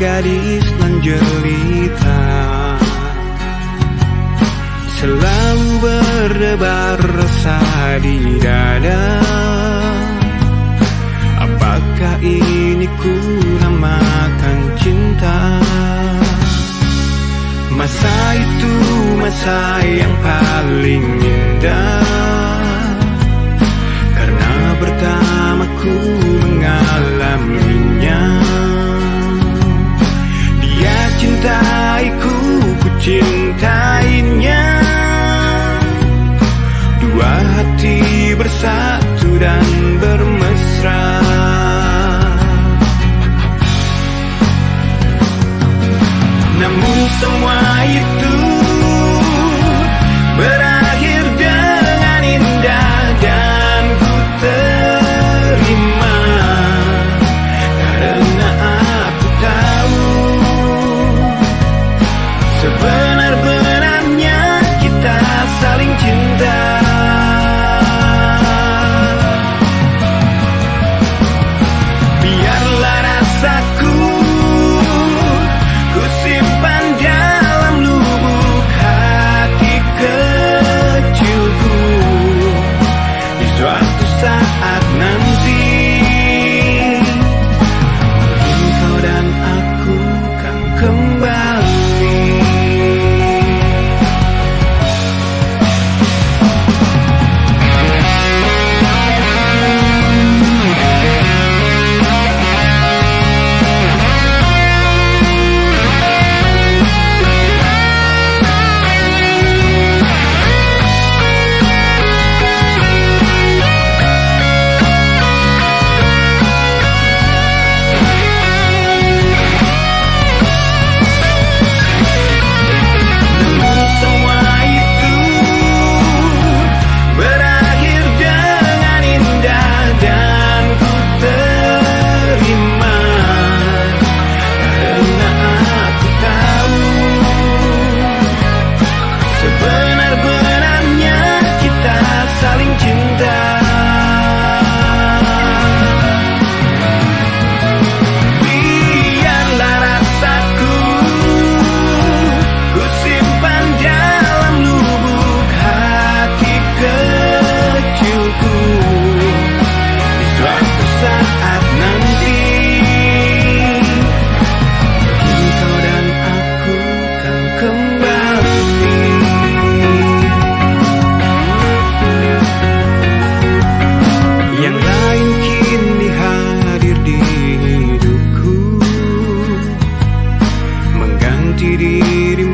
gadis nan jelita Selalu berdebar rasa di dada. Apakah ini ku namakan cinta? Masa itu masa yang paling indah cintaiku, ku cintainya Dua hati bersatu dan bermesra. Namun semua itu querer